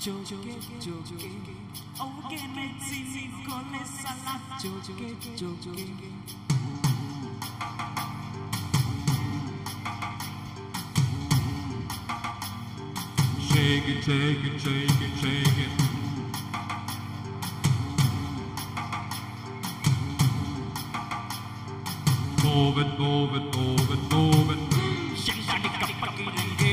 joke, joke, Oke mezzini con. Shake it, shake it, shake it, shake it. Move it, move it, move it, move it. Shake it, shake it, shake it.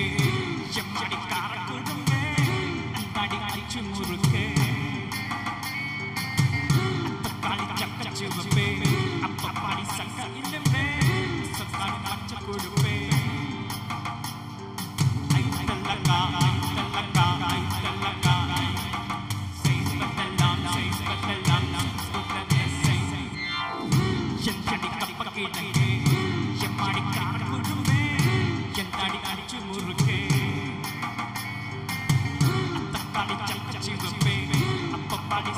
chumurke Tapali chaka churape Apapali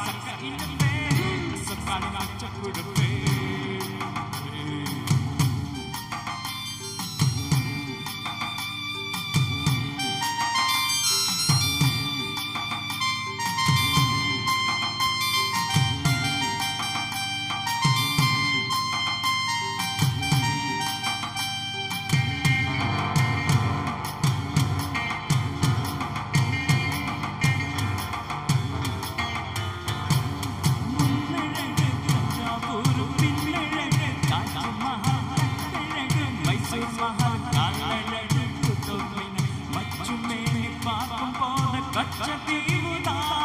पा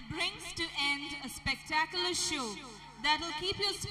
that brings to end a spectacular show. That'll keep your spirit